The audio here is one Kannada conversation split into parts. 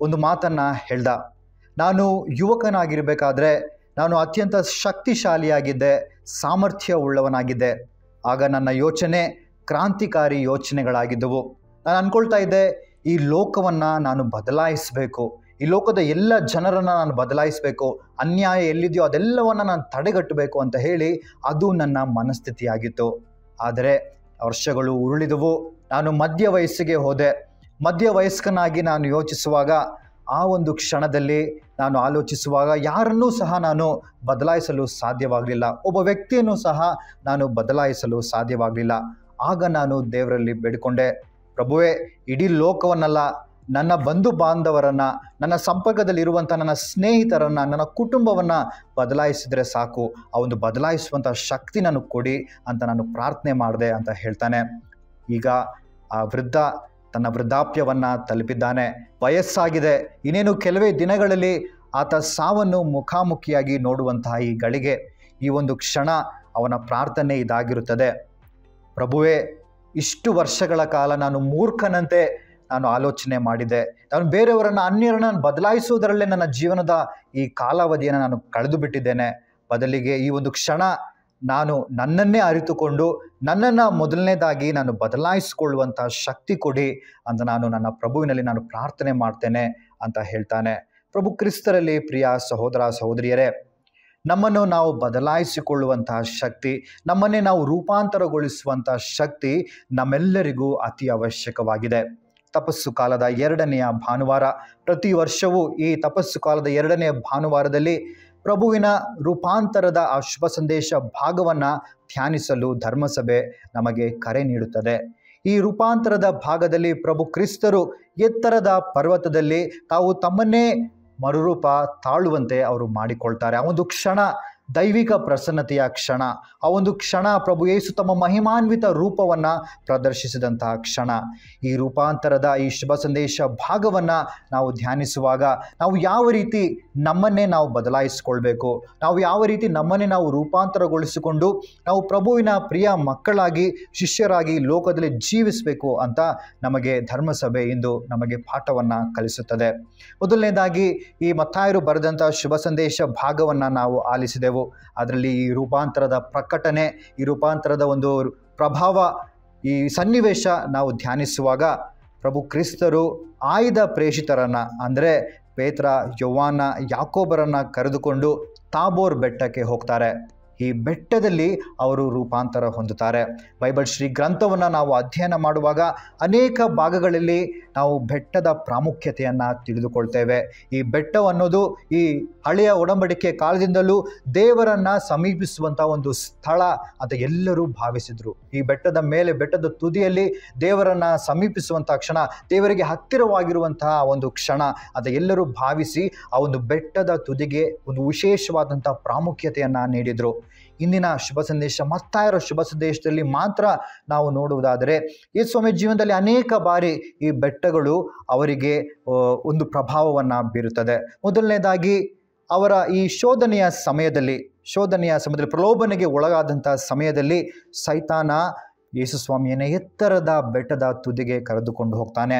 ಒಂದು ಮಾತನ್ನು ಹೇಳ್ದ. ನಾನು ಯುವಕನಾಗಿರಬೇಕಾದ್ರೆ ನಾನು ಅತ್ಯಂತ ಶಕ್ತಿಶಾಲಿಯಾಗಿದ್ದೆ ಸಾಮರ್ಥ್ಯ ಉಳ್ಳವನಾಗಿದ್ದೆ ಆಗ ನನ್ನ ಯೋಚನೆ ಕ್ರಾಂತಿಕಾರಿ ಯೋಚನೆಗಳಾಗಿದ್ದವು. ನಾನು ಅಂದ್ಕೊಳ್ತಾ ಇದ್ದೆ, ಈ ಲೋಕವನ್ನು ನಾನು ಬದಲಾಯಿಸಬೇಕು. ಈ ಲೋಕದ ಎಲ್ಲ ಜನರನ್ನು ನಾನು ಬದಲಾಯಿಸಬೇಕು. ಅನ್ಯಾಯ ಎಲ್ಲಿದೆಯೋ ಅದೆಲ್ಲವನ್ನು ನಾನು ತಡೆಗಟ್ಟಬೇಕು ಅಂತ ಹೇಳಿ ಅದು ನನ್ನ ಮನಸ್ಥಿತಿಯಾಗಿತ್ತು. ಆದರೆ ವರ್ಷಗಳು ಉರುಳಿದವು. ನಾನು ಮಧ್ಯ ವಯಸ್ಸಿಗೆ ಹೋದೆ. ಮಧ್ಯ ವಯಸ್ಕನಾಗಿ ನಾನು ಯೋಚಿಸುವಾಗ ಆ ಒಂದು ಕ್ಷಣದಲ್ಲಿ ನಾನು ಆಲೋಚಿಸುವಾಗ ಯಾರನ್ನೂ ಸಹ ನಾನು ಬದಲಾಯಿಸಲು ಸಾಧ್ಯವಾಗಲಿಲ್ಲ. ಒಬ್ಬ ವ್ಯಕ್ತಿಯನ್ನು ಸಹ ನಾನು ಬದಲಾಯಿಸಲು ಸಾಧ್ಯವಾಗಲಿಲ್ಲ. ಆಗ ನಾನು ದೇವರಲ್ಲಿ ಬೇಡಿಕೊಂಡೆ. ಪ್ರಭುವೇ, ಇಡೀ ಲೋಕವನ್ನೆಲ್ಲ, ನನ್ನ ಬಂಧು ಬಾಂಧವರನ್ನು, ನನ್ನ ಸಂಪರ್ಕದಲ್ಲಿರುವಂಥ ನನ್ನ ಸ್ನೇಹಿತರನ್ನು, ನನ್ನ ಕುಟುಂಬವನ್ನು ಬದಲಾಯಿಸಿದರೆ ಸಾಕು. ಆ ಒಂದು ಬದಲಾಯಿಸುವಂಥ ಶಕ್ತಿ ನನಗೆ ಕೊಡಿ ಅಂತ ನಾನು ಪ್ರಾರ್ಥನೆ ಮಾಡಿದೆ ಅಂತ ಹೇಳ್ತಾನೆ. ಈಗ ಆ ವೃದ್ಧ ತನ್ನ ವೃದ್ಧಾಪ್ಯವನ್ನು ತಲುಪಿದ್ದಾನೆ. ವಯಸ್ಸಾಗಿದೆ. ಇನ್ನೇನು ಕೆಲವೇ ದಿನಗಳಲ್ಲಿ ಆತ ಸಾವನ್ನು ಮುಖಾಮುಖಿಯಾಗಿ ನೋಡುವಂತಹ ಈ ಗಳಿಗೆ ಈ ಒಂದು ಕ್ಷಣ ಅವನ ಪ್ರಾರ್ಥನೆ ಇದಾಗಿರುತ್ತದೆ. ಪ್ರಭುವೇ, ಇಷ್ಟು ವರ್ಷಗಳ ಕಾಲ ನಾನು ಮೂರ್ಖನಂತೆ ನಾನು ಆಲೋಚನೆ ಮಾಡಿದೆ. ನಾನು ಬೇರೆಯವರನ್ನು, ಅನ್ಯರನ್ನು ಬದಲಾಯಿಸುವುದರಲ್ಲೇ ನನ್ನ ಜೀವನದ ಈ ಕಾಲಾವಧಿಯನ್ನು ನಾನು ಕಳೆದು ಬಿಟ್ಟಿದ್ದೇನೆ ಬದಲಿಗೆ ಈ ಒಂದು ಕ್ಷಣ ನಾನು ನನ್ನನ್ನೇ ಅರಿತುಕೊಂಡು ನನ್ನನ್ನು ಮೊದಲನೇದಾಗಿ ನಾನು ಬದಲಾಯಿಸಿಕೊಳ್ಳುವಂಥ ಶಕ್ತಿ ಕೊಡಿ ಅಂತ ನಾನು ನನ್ನ ಪ್ರಭುವಿನಲ್ಲಿ ನಾನು ಪ್ರಾರ್ಥನೆ ಮಾಡ್ತೇನೆ ಅಂತ ಹೇಳ್ತಾನೆ. ಪ್ರಭು ಕ್ರಿಸ್ತರಲ್ಲಿ ಪ್ರಿಯ ಸಹೋದರ ಸಹೋದರಿಯರೇ, ನಮ್ಮನ್ನು ನಾವು ಬದಲಾಯಿಸಿಕೊಳ್ಳುವಂತಹ ಶಕ್ತಿ, ನಮ್ಮನ್ನೇ ನಾವು ರೂಪಾಂತರಗೊಳಿಸುವಂತಹ ಶಕ್ತಿ ನಮ್ಮೆಲ್ಲರಿಗೂ ಅತಿ ಅವಶ್ಯಕವಾಗಿದೆ. ತಪಸ್ಸು ಕಾಲದ ಎರಡನೆಯ ಭಾನುವಾರ, ಪ್ರತಿ ವರ್ಷವೂ ಈ ತಪಸ್ಸು ಕಾಲದ ಎರಡನೆಯ ಭಾನುವಾರದಲ್ಲಿ ಪ್ರಭುವಿನ ರೂಪಾಂತರದ ಆ ಶುಭ ಸಂದೇಶ ಭಾಗವನ್ನು ಧ್ಯಾನಿಸಲು ಧರ್ಮಸಭೆ ನಮಗೆ ಕರೆ ನೀಡುತ್ತದೆ. ಈ ರೂಪಾಂತರದ ಭಾಗದಲ್ಲಿ ಪ್ರಭು ಕ್ರಿಸ್ತರು ಎತ್ತರದ ಪರ್ವತದಲ್ಲಿ ತಾವು ತಮ್ಮನ್ನೇ ಮರುರೂಪ ತಾಳುವಂತೆ ಅವರು ಮಾಡಿಕೊಳ್ತಾರೆ. ಆ ಒಂದು ಕ್ಷಣ ದೈವಿಕ ಪ್ರಸನ್ನತೆಯ ಕ್ಷಣ. ಆ ಒಂದು ಕ್ಷಣ ಪ್ರಭು ಯೇಸು ತಮ್ಮ ಮಹಿಮಾನ್ವಿತ ರೂಪವನ್ನು ಪ್ರದರ್ಶಿಸಿದಂತಹ ಕ್ಷಣ. ಈ ರೂಪಾಂತರದ ಈ ಶುಭ ಸಂದೇಶ ಭಾಗವನ್ನು ನಾವು ಧ್ಯಾನಿಸುವಾಗ ನಾವು ಯಾವ ರೀತಿ ನಮ್ಮನ್ನೇ ನಾವು ಬದಲಾಯಿಸಿಕೊಳ್ಬೇಕು, ನಾವು ಯಾವ ರೀತಿ ನಮ್ಮನ್ನೇ ನಾವು ರೂಪಾಂತರಗೊಳಿಸಿಕೊಂಡು ನಾವು ಪ್ರಭುವಿನ ಪ್ರಿಯ ಮಕ್ಕಳಾಗಿ, ಶಿಷ್ಯರಾಗಿ ಲೋಕದಲ್ಲಿ ಜೀವಿಸಬೇಕು ಅಂತ ನಮಗೆ ಧರ್ಮಸಭೆ ಇಂದು ನಮಗೆ ಪಾಠವನ್ನು ಕಲಿಸುತ್ತದೆ. ಮೊದಲನೇದಾಗಿ ಈ ಮತ್ತಾಯರು ಬರೆದಂಥ ಶುಭ ಸಂದೇಶ ಭಾಗವನ್ನು ನಾವು ಆಲಿಸಿದೆವು. ಅದರಲ್ಲಿ ಈ ರೂಪಾಂತರದ ಪ್ರಕಟಣೆ ಈ ರೂಪಾಂತರದ ಒಂದು ಪ್ರಭಾವ ಈ ಸನ್ನಿವೇಶ ನಾವು ಧ್ಯಾನಿಸುವಾಗ ಪ್ರಭು ಕ್ರಿಸ್ತರು ಆಯ್ದ ಪ್ರೇಷಿತರನ್ನು ಅಂದರೆ ಪೇತ್ರ, ಯೌವಾನ, ಯಾಕೋಬರನ್ನು ಕರೆದುಕೊಂಡು ತಾಬೋರ್ ಬೆಟ್ಟಕ್ಕೆ ಹೋಗ್ತಾರೆ. ಈ ಬೆಟ್ಟದಲ್ಲಿ ಅವರು ರೂಪಾಂತರ ಹೊಂದುತ್ತಾರೆ. ಬೈಬಲ್ ಶ್ರೀ ಗ್ರಂಥವನ್ನು ನಾವು ಅಧ್ಯಯನ ಮಾಡುವಾಗ ಅನೇಕ ಭಾಗಗಳಲ್ಲಿ ನಾವು ಬೆಟ್ಟದ ಪ್ರಾಮುಖ್ಯತೆಯನ್ನು ತಿಳಿದುಕೊಳ್ತೇವೆ. ಈ ಬೆಟ್ಟವನ್ನೋದು ಈ ಹಳೆಯ ಒಡಂಬಡಿಕೆ ಕಾಲದಿಂದಲೂ ದೇವರನ್ನು ಸಮೀಪಿಸುವಂಥ ಒಂದು ಸ್ಥಳ ಅಂತ ಎಲ್ಲರೂ ಭಾವಿಸಿದರು. ಈ ಬೆಟ್ಟದ ಮೇಲೆ, ಬೆಟ್ಟದ ತುದಿಯಲ್ಲಿ ದೇವರನ್ನು ಸಮೀಪಿಸುವಂಥ ಕ್ಷಣ, ದೇವರಿಗೆ ಹತ್ತಿರವಾಗಿರುವಂತಹ ಒಂದು ಕ್ಷಣ ಅಂತ ಎಲ್ಲರೂ ಭಾವಿಸಿ ಆ ಒಂದು ಬೆಟ್ಟದ ತುದಿಗೆ ಒಂದು ವಿಶೇಷವಾದಂಥ ಪ್ರಾಮುಖ್ಯತೆಯನ್ನು ನೀಡಿದರು. ಇಂದಿನ ಶುಭ ಸಂದೇಶ ಮತ್ತಾಯರ ಶುಭ ಸಂದೇಶದಲ್ಲಿ ಮಾತ್ರ ನಾವು ನೋಡುವುದಾದರೆ ಈ ಸ್ವಾಮಿ ಜೀವನದಲ್ಲಿ ಅನೇಕ ಬಾರಿ ಈ ಬೆಟ್ಟಗಳು ಅವರಿಗೆ ಒಂದು ಪ್ರಭಾವವನ್ನು ಬೀರುತ್ತದೆ. ಮೊದಲನೇದಾಗಿ, ಅವರ ಈ ಶೋಧನೆಯ ಸಮಯದಲ್ಲಿ ಶೋಧನೆಯ ಸಮಯದಲ್ಲಿ, ಪ್ರಲೋಭನೆಗೆ ಒಳಗಾದಂಥ ಸಮಯದಲ್ಲಿ ಸೈತಾನ ಯೇಸುಸ್ವಾಮಿಯನ್ನೇ ಎತ್ತರದ ಬೆಟ್ಟದ ತುದಿಗೆ ಕರೆದುಕೊಂಡು ಹೋಗ್ತಾನೆ.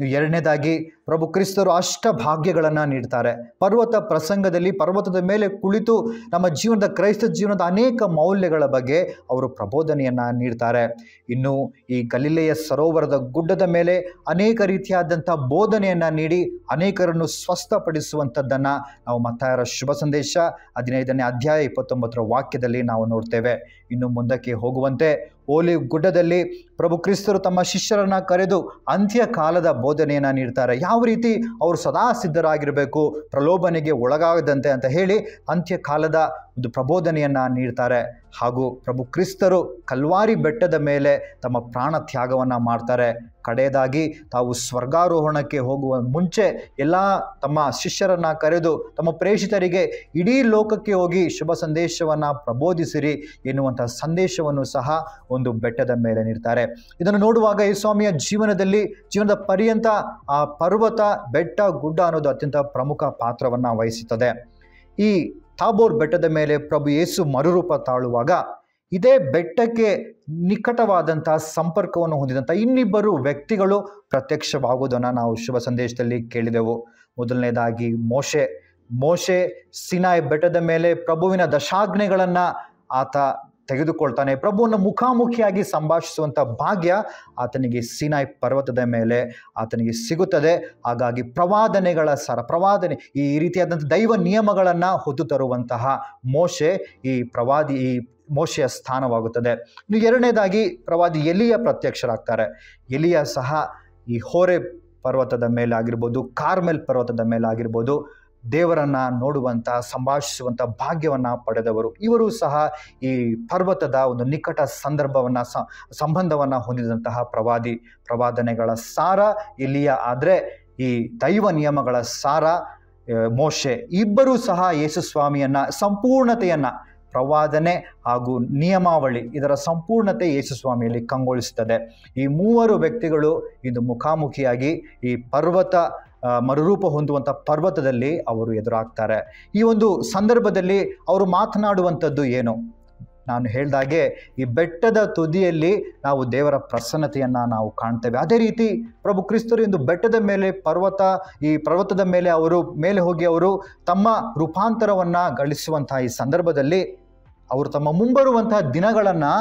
ಎರಡನೇದಾಗಿ ಪ್ರಭು ಕ್ರಿಸ್ತರು ಅಷ್ಟ ಭಾಗ್ಯಗಳನ್ನು ನೀಡ್ತಾರೆ. ಪರ್ವತ ಪ್ರಸಂಗದಲ್ಲಿ ಪರ್ವತದ ಮೇಲೆ ಕುಳಿತು ನಮ್ಮ ಜೀವನದ ಕ್ರೈಸ್ತ ಜೀವನದ ಅನೇಕ ಮೌಲ್ಯಗಳ ಬಗ್ಗೆ ಅವರು ಪ್ರಬೋಧನೆಯನ್ನು ನೀಡ್ತಾರೆ. ಇನ್ನು ಈ ಗಲಿಲೆಯ ಸರೋವರದ ಗುಡ್ಡದ ಮೇಲೆ ಅನೇಕ ರೀತಿಯಾದಂಥ ಬೋಧನೆಯನ್ನು ನೀಡಿ ಅನೇಕರನ್ನು ಸ್ವಸ್ಥಪಡಿಸುವಂಥದ್ದನ್ನು ನಾವು ಮತ್ತಾಯರ ಶುಭ ಸಂದೇಶ ಹದಿನೈದನೇ ಅಧ್ಯಾಯ ಇಪ್ಪತ್ತೊಂಬತ್ತರ ವಾಕ್ಯದಲ್ಲಿ ನಾವು ನೋಡ್ತೇವೆ. ಇನ್ನು ಮುಂದಕ್ಕೆ ಹೋಗುವಂತೆ ಓಲಿ ಗುಡ್ಡದಲ್ಲಿ ಪ್ರಭು ಕ್ರಿಸ್ತರು ತಮ್ಮ ಶಿಷ್ಯರನ್ನು ಕರೆದು ಅಂತ್ಯ ಕಾಲದ ಬೋಧನೆಯನ್ನು ನೀಡ್ತಾರೆ. ಯಾವ ರೀತಿ ಅವರು ಸದಾ ಸಿದ್ಧರಾಗಿರಬೇಕು ಪ್ರಲೋಭನೆಗೆ ಒಳಗಾಗದಂತೆ ಅಂತ ಹೇಳಿ ಅಂತ್ಯ ಕಾಲದ ಒಂದು ಪ್ರಬೋಧನೆಯನ್ನು ನೀಡ್ತಾರೆ. ಹಾಗೂ ಪ್ರಭು ಕ್ರಿಸ್ತರು ಕಲ್ವಾರಿ ಬೆಟ್ಟದ ಮೇಲೆ ತಮ್ಮ ಪ್ರಾಣ ತ್ಯಾಗವನ್ನು ಮಾಡ್ತಾರೆ. ಕಡೆಯದಾಗಿ ತಾವು ಸ್ವರ್ಗಾರೋಹಣಕ್ಕೆ ಹೋಗುವ ಮುಂಚೆ ಎಲ್ಲ ತಮ್ಮ ಶಿಷ್ಯರನ್ನು ಕರೆದು ತಮ್ಮ ಪ್ರೇಷಿತರಿಗೆ ಇಡೀ ಲೋಕಕ್ಕೆ ಹೋಗಿ ಶುಭ ಸಂದೇಶವನ್ನು ಪ್ರಬೋಧಿಸಿರಿ ಎನ್ನುವಂಥ ಸಂದೇಶವನ್ನು ಸಹ ಒಂದು ಬೆಟ್ಟದ ಮೇಲೆ ನೀಡ್ತಾರೆ. ಇದನ್ನು ನೋಡುವಾಗ ಈ ಸ್ವಾಮಿಯ ಜೀವನದಲ್ಲಿ ಜೀವನದ ಪರ್ಯಂತ ಆ ಪರ್ವತ, ಬೆಟ್ಟ, ಗುಡ್ಡ ಅನ್ನೋದು ಅತ್ಯಂತ ಪ್ರಮುಖ ಪಾತ್ರವನ್ನು ವಹಿಸುತ್ತದೆ. ಈ ತಾಬೋರ್ ಬೆಟ್ಟದ ಮೇಲೆ ಪ್ರಭು ಯೇಸು ಮರುರೂಪ ತಾಳುವಾಗ ಇದೇ ಬೆಟ್ಟಕ್ಕೆ ನಿಕಟವಾದಂತಹ ಸಂಪರ್ಕವನ್ನು ಹೊಂದಿದಂಥ ಇನ್ನಿಬ್ಬರು ವ್ಯಕ್ತಿಗಳು ಪ್ರತ್ಯಕ್ಷವಾಗುವುದನ್ನು ನಾವು ಶುಭ ಸಂದೇಶದಲ್ಲಿ ಕೇಳಿದೆವು. ಮೊದಲನೇದಾಗಿ ಮೋಶೆ. ಮೋಶೆ ಸಿನಾಯ್ ಬೆಟ್ಟದ ಮೇಲೆ ಪ್ರಭುವಿನ ದಶಾಜ್ಞೆಗಳನ್ನು ಆತ ತೆಗೆದುಕೊಳ್ತಾನೆ. ಪ್ರಭುವನ್ನು ಮುಖಾಮುಖಿಯಾಗಿ ಸಂಭಾಷಿಸುವಂಥ ಭಾಗ್ಯ ಆತನಿಗೆ ಸಿನಾಯ್ ಪರ್ವತದ ಮೇಲೆ ಆತನಿಗೆ ಸಿಗುತ್ತದೆ. ಹಾಗಾಗಿ ಪ್ರವಾದನೆಗಳ ಸರ, ಪ್ರವಾದನೆ, ಈ ರೀತಿಯಾದಂಥ ದೈವ ನಿಯಮಗಳನ್ನು ಹೊತ್ತು ತರುವಂತಹ ಮೋಶೆ ಈ ಪ್ರವಾದಿ, ಈ ಮೋಶೆಯ ಸ್ಥಾನವಾಗುತ್ತದೆ. ಇನ್ನು ಎರಡನೇದಾಗಿ ಪ್ರವಾದಿ ಎಲಿಯ ಪ್ರತ್ಯಕ್ಷರಾಗ್ತಾರೆ. ಎಲಿಯ ಸಹ ಈ ಹೋರೆ ಪರ್ವತದ ಮೇಲೆ ಆಗಿರ್ಬೋದು, ಕಾರ್ಮೆಲ್ ಪರ್ವತದ ಮೇಲೆ ಆಗಿರ್ಬೋದು ದೇವರನ್ನು ನೋಡುವಂಥ ಸಂಭಾಷಿಸುವಂಥ ಭಾಗ್ಯವನ್ನು ಪಡೆದವರು. ಇವರು ಸಹ ಈ ಪರ್ವತದ ಒಂದು ನಿಕಟ ಸಂದರ್ಭವನ್ನು ಸಂಬಂಧವನ್ನು ಹೊಂದಿದಂತಹ ಪ್ರವಾದಿ, ಪ್ರವಾದನೆಗಳ ಸಾರ. ಇಲ್ಲಿಯ ಆದರೆ ಈ ದೈವ ನಿಯಮಗಳ ಸಾರ ಮೋಶೆ. ಇಬ್ಬರೂ ಸಹ ಯೇಸುಸ್ವಾಮಿಯನ್ನು ಸಂಪೂರ್ಣತೆಯನ್ನು, ಪ್ರವಾದನೆ ಹಾಗೂ ನಿಯಮಾವಳಿ, ಇದರ ಸಂಪೂರ್ಣತೆ ಯೇಸುಸ್ವಾಮಿಯಲ್ಲಿ ಕಂಗೊಳಿಸುತ್ತದೆ. ಈ ಮೂವರು ವ್ಯಕ್ತಿಗಳು ಇಂದು ಮುಖಾಮುಖಿಯಾಗಿ ಈ ಪರ್ವತ ಮರುರೂಪ ಹೊಂದುವಂಥ ಪರ್ವತದಲ್ಲಿ ಅವರು ಎದುರಾಗ್ತಾರೆ. ಈ ಒಂದು ಸಂದರ್ಭದಲ್ಲಿ ಅವರು ಮಾತನಾಡುವಂಥದ್ದು ಏನು? ನಾನು ಹೇಳ್ದಾಗೆ, ಈ ಬೆಟ್ಟದ ತುದಿಯಲ್ಲಿ ನಾವು ದೇವರ ಪ್ರಸನ್ನತೆಯನ್ನು ನಾವು ಕಾಣ್ತೇವೆ. ಅದೇ ರೀತಿ ಪ್ರಭು ಕ್ರಿಸ್ತರು ಇಂದು ಬೆಟ್ಟದ ಮೇಲೆ, ಪರ್ವತ, ಈ ಪರ್ವತದ ಮೇಲೆ ಅವರು, ಮೇಲೆ ಹೋಗಿ ಅವರು ತಮ್ಮ ರೂಪಾಂತರವನ್ನು ಗಳಿಸುವಂತಹ ಈ ಸಂದರ್ಭದಲ್ಲಿ ಅವರು ತಮ್ಮ ಮುಂಬರುವಂತಹ ದಿನಗಳನ್ನು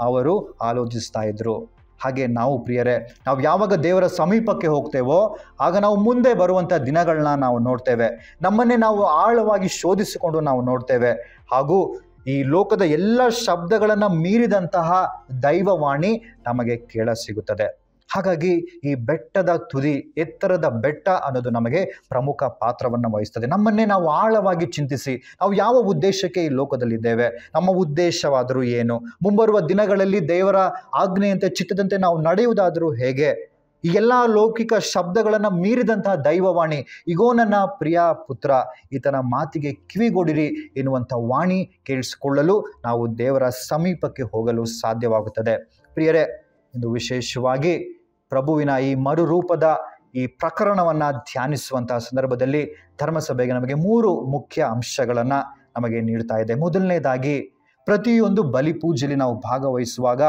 ಅವರು ಆಲೋಚಿಸ್ತಾ ಇದ್ರು. ಹಾಗೆ ನಾವು ಪ್ರಿಯರೇ, ನಾವು ಯಾವಾಗ ದೇವರ ಸಮೀಪಕ್ಕೆ ಹೋಗ್ತೇವೋ, ಆಗ ನಾವು ಮುಂದೆ ಬರುವಂಥ ದಿನಗಳನ್ನ ನಾವು ನೋಡ್ತೇವೆ. ನಮ್ಮನ್ನೇ ನಾವು ಆಳವಾಗಿ ಶೋಧಿಸಿಕೊಂಡು ನಾವು ನೋಡ್ತೇವೆ. ಹಾಗೂ ಈ ಲೋಕದ ಎಲ್ಲ ಶಬ್ದಗಳನ್ನು ಮೀರಿದಂತಹ ದೈವವಾಣಿ ನಮಗೆ ಕೇಳ ಸಿಗುತ್ತದೆ. ಹಾಗಾಗಿ ಈ ಬೆಟ್ಟದ ತುದಿ, ಎತ್ತರದ ಬೆಟ್ಟ ಅನ್ನೋದು ನಮಗೆ ಪ್ರಮುಖ ಪಾತ್ರವನ್ನು ವಹಿಸ್ತದೆ. ನಮ್ಮನ್ನೇ ನಾವು ಆಳವಾಗಿ ಚಿಂತಿಸಿ, ನಾವು ಯಾವ ಉದ್ದೇಶಕ್ಕೆ ಈ ಲೋಕದಲ್ಲಿದ್ದೇವೆ, ನಮ್ಮ ಉದ್ದೇಶವಾದರೂ ಏನು, ಮುಂಬರುವ ದಿನಗಳಲ್ಲಿ ದೇವರ ಆಜ್ಞೆಯಂತೆ, ಚಿತ್ತದಂತೆ ನಾವು ನಡೆಯುವುದಾದರೂ ಹೇಗೆ? ಈ ಎಲ್ಲ ಲೌಕಿಕ ಶಬ್ದಗಳನ್ನು ಮೀರಿದಂತಹ ದೈವವಾಣಿ, ಇಗೋ ನನ್ನ ಪ್ರಿಯ ಪುತ್ರ, ಈತನ ಮಾತಿಗೆ ಕಿವಿಗೊಡಿರಿ ಎನ್ನುವಂಥ ವಾಣಿ ಕೇಳಿಸಿಕೊಳ್ಳಲು ನಾವು ದೇವರ ಸಮೀಪಕ್ಕೆ ಹೋಗಲು ಸಾಧ್ಯವಾಗುತ್ತದೆ. ಪ್ರಿಯರೇ, ಇಂದು ವಿಶೇಷವಾಗಿ ಪ್ರಭುವಿನ ಈ ಮರುರೂಪದ ಈ ಪ್ರಕರಣವನ್ನು ಧ್ಯಾನಿಸುವಂತಹ ಸಂದರ್ಭದಲ್ಲಿ ಧರ್ಮಸಭೆಗೆ ನಮಗೆ ಮೂರು ಮುಖ್ಯ ಅಂಶಗಳನ್ನು ನಮಗೆ ನೀಡ್ತಾ ಇದೆ. ಮೊದಲನೇದಾಗಿ, ಪ್ರತಿಯೊಂದು ಬಲಿ ಪೂಜೆಯಲ್ಲಿ ನಾವು ಭಾಗವಹಿಸುವಾಗ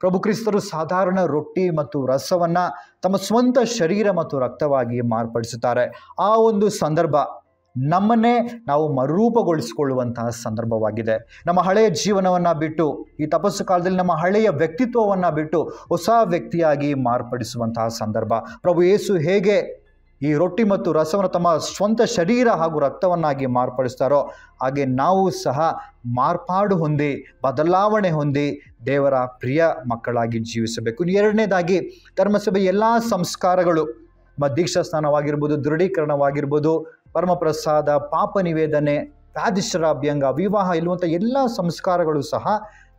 ಪ್ರಭು ಕ್ರಿಸ್ತರು ಸಾಧಾರಣ ರೊಟ್ಟಿ ಮತ್ತು ರಸವನ್ನು ತಮ್ಮ ಸ್ವಂತ ಶರೀರ ಮತ್ತು ರಕ್ತವಾಗಿ ಮಾರ್ಪಡಿಸುತ್ತಾರೆ. ಆ ಒಂದು ಸಂದರ್ಭ ನಮ್ಮನ್ನೇ ನಾವು ಮರುರೂಪಗೊಳಿಸಿಕೊಳ್ಳುವಂತಹ ಸಂದರ್ಭವಾಗಿದೆ. ನಮ್ಮ ಹಳೆಯ ಜೀವನವನ್ನು ಬಿಟ್ಟು, ಈ ತಪಸ್ಸು ಕಾಲದಲ್ಲಿ ನಮ್ಮ ಹಳೆಯ ವ್ಯಕ್ತಿತ್ವವನ್ನು ಬಿಟ್ಟು ಹೊಸ ವ್ಯಕ್ತಿಯಾಗಿ ಮಾರ್ಪಡಿಸುವಂತಹ ಸಂದರ್ಭ. ಪ್ರಭು ಯೇಸು ಹೇಗೆ ಈ ರೊಟ್ಟಿ ಮತ್ತು ರಸವನ್ನು ತಮ್ಮ ಸ್ವಂತ ಶರೀರ ಹಾಗೂ ರಕ್ತವನ್ನಾಗಿ ಮಾರ್ಪಡಿಸ್ತಾರೋ, ಹಾಗೆ ನಾವು ಸಹ ಮಾರ್ಪಾಡು ಹೊಂದಿ, ಬದಲಾವಣೆ ಹೊಂದಿ ದೇವರ ಪ್ರಿಯ ಮಕ್ಕಳಾಗಿ ಜೀವಿಸಬೇಕು. ಎರಡನೇದಾಗಿ ಧರ್ಮಸಭೆ ಎಲ್ಲ ಸಂಸ್ಕಾರಗಳು, ಮ ದೀಕ್ಷಾ ಸ್ನಾನವಾಗಿರ್ಬೋದು ದೃಢೀಕರಣವಾಗಿರ್ಬೋದು ಪರಮಪ್ರಸಾದ, ಪಾಪ ನಿವೇದನೆ ಅಭ್ಯಂಗ ವಿವಾಹ ಇಲ್ಲುವಂಥ ಎಲ್ಲ ಸಂಸ್ಕಾರಗಳು ಸಹ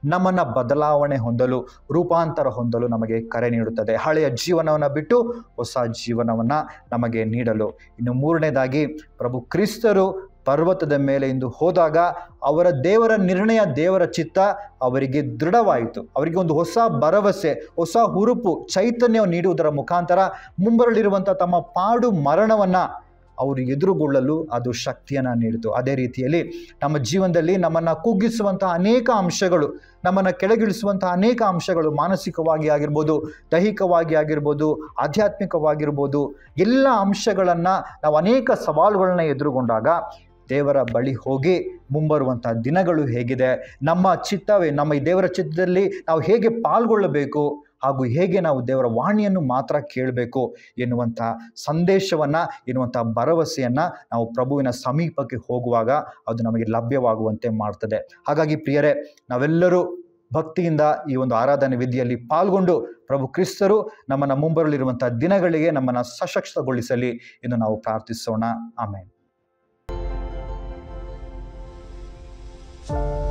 ನಮ್ಮನ್ನು ಬದಲಾವಣೆ ಹೊಂದಲು, ರೂಪಾಂತರ ಹೊಂದಲು ನಮಗೆ ಕರೆ ನೀಡುತ್ತದೆ. ಹಳೆಯ ಜೀವನವನ್ನು ಬಿಟ್ಟು ಹೊಸ ಜೀವನವನ್ನು ನಮಗೆ ನೀಡಲು. ಇನ್ನು ಮೂರನೇದಾಗಿ, ಪ್ರಭು ಕ್ರಿಸ್ತರು ಪರ್ವತದ ಮೇಲೆ ಇಂದು ಹೋದಾಗ ಅವರ ದೇವರ ನಿರ್ಣಯ, ದೇವರ ಚಿತ್ತ ಅವರಿಗೆ ದೃಢವಾಯಿತು. ಅವರಿಗೆ ಒಂದು ಹೊಸ ಭರವಸೆ, ಹೊಸ ಹುರುಪು ಚೈತನ್ಯವನ್ನು ನೀಡುವುದರ ಮುಖಾಂತರ ಮುಂಬರಲಿರುವಂಥ ತಮ್ಮ ಪಾಡು ಮರಣವನ್ನು ಅವರು ಎದುರುಗೊಳ್ಳಲು ಅದು ಶಕ್ತಿಯನ್ನು ನೀಡಿತು. ಅದೇ ರೀತಿಯಲ್ಲಿ ನಮ್ಮ ಜೀವನದಲ್ಲಿ ನಮ್ಮನ್ನು ಕುಗ್ಗಿಸುವಂಥ ಅನೇಕ ಅಂಶಗಳು, ನಮ್ಮನ್ನು ಕೆಳಗಿಳಿಸುವಂಥ ಅನೇಕ ಅಂಶಗಳು ಮಾನಸಿಕವಾಗಿ ಆಗಿರ್ಬೋದು, ದೈಹಿಕವಾಗಿ ಆಗಿರ್ಬೋದು, ಆಧ್ಯಾತ್ಮಿಕವಾಗಿರ್ಬೋದು, ಎಲ್ಲ ಅಂಶಗಳನ್ನು ನಾವು ಅನೇಕ ಸವಾಲುಗಳನ್ನ ಎದುರುಗೊಂಡಾಗ ದೇವರ ಬಳಿ ಹೋಗಿ ಮುಂಬರುವಂತಹ ದಿನಗಳು ಹೇಗಿದೆ? ನಮ್ಮ ಚಿತ್ತವೇ, ನಮ್ಮ ಈ ದೇವರ ಚಿತ್ತದಲ್ಲಿ ನಾವು ಹೇಗೆ ಪಾಲ್ಗೊಳ್ಳಬೇಕು ಹಾಗೂ ಹೇಗೆ ನಾವು ದೇವರ ವಾಣಿಯನ್ನು ಮಾತ್ರ ಕೇಳಬೇಕು ಎನ್ನುವಂಥ ಸಂದೇಶವನ್ನು, ಎನ್ನುವಂಥ ಭರವಸೆಯನ್ನು ನಾವು ಪ್ರಭುವಿನ ಸಮೀಪಕ್ಕೆ ಹೋಗುವಾಗ ಅದು ನಮಗೆ ಲಭ್ಯವಾಗುವಂತೆ ಮಾಡ್ತದೆ. ಹಾಗಾಗಿ ಪ್ರಿಯರೇ, ನಾವೆಲ್ಲರೂ ಭಕ್ತಿಯಿಂದ ಈ ಒಂದು ಆರಾಧನೆ ವಿಧಿಯಲ್ಲಿ ಪಾಲ್ಗೊಂಡು ಪ್ರಭು ಕ್ರಿಸ್ತರು ನಮ್ಮನ್ನು ಮುಂಬರಲಿರುವಂಥ ದಿನಗಳಿಗೆ ನಮ್ಮನ್ನು ಸಶಕ್ತಗೊಳಿಸಲಿ ಎಂದು ನಾವು ಪ್ರಾರ್ಥಿಸೋಣ. ಆಮೇಲೆ Bye.